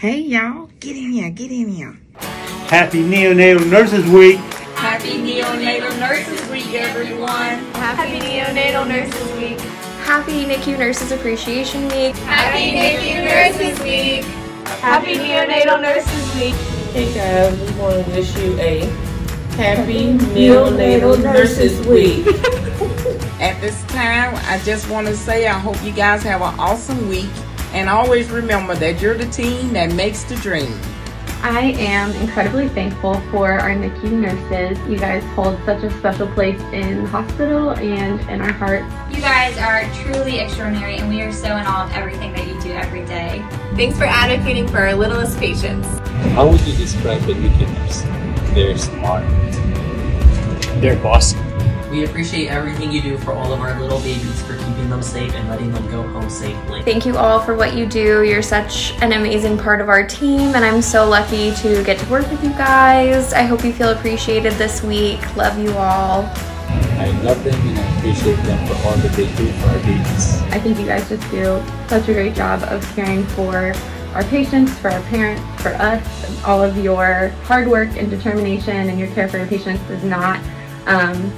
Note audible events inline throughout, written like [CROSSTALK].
Hey, y'all. Get in here. Get in here. Happy Neonatal Nurses Week. Happy Neonatal Nurses Week, everyone. Happy Neonatal Nurses Week. Happy NICU Nurses Appreciation Week. Happy NICU Nurses Week. Happy Neonatal Nurses Week. Hey guys, we want to wish you a happy Neonatal Nurses Week. [LAUGHS] At this time, I just want to say I hope you guys have an awesome week. And always remember that you're the team that makes the dream. I am incredibly thankful for our NICU nurses. You guys hold such a special place in the hospital and in our hearts. You guys are truly extraordinary and we are so in awe of everything that you do every day. Thanks for advocating for our littlest patients. How would you describe the NICU nurse? They're smart. They're bossy. We appreciate everything you do for all of our little babies, for keeping them safe and letting them go home safely. Thank you all for what you do. You're such an amazing part of our team, and I'm so lucky to get to work with you guys. I hope you feel appreciated this week. Love you all. I love them and I appreciate them for all that they do for our babies. I think you guys just do such a great job of caring for our patients, for our parents, for us. All of your hard work and determination and your care for your patients does not um,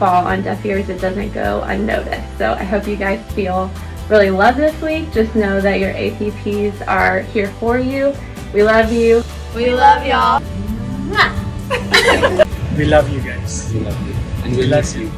fall on deaf ears. It doesn't go unnoticed. So I hope you guys feel really loved this week. Just know that your APPs are here for you. We love you. We love y'all. [LAUGHS] We love you guys. We love you. And we miss you.